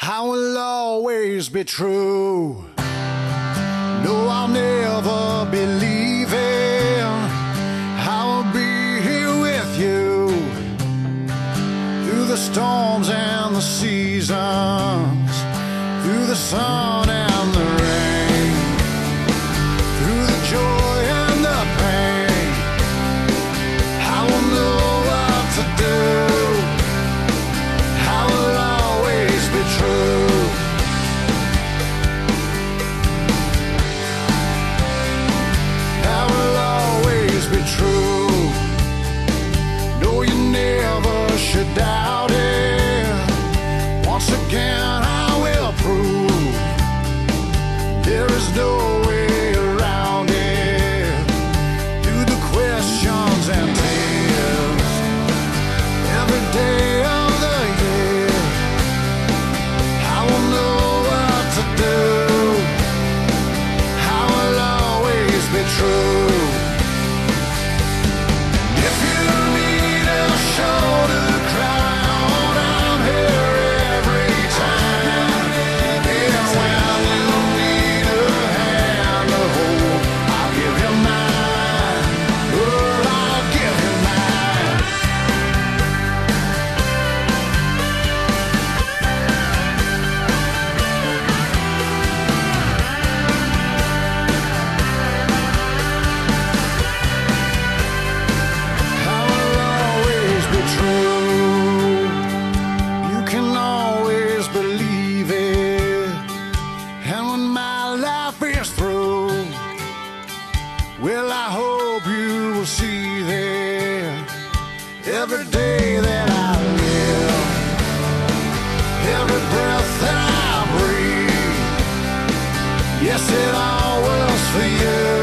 I will always be true. No, I'll never be leaving. I will be here with you through the storms and the seasons, through the sun should doubt it. Once again, I will prove there is no way around it. Through the questions and tears, every day of the year, I will know what to do. I will always be true. Well, I hope you will see there every day that I live, every breath that I breathe. Yes, it all was for you.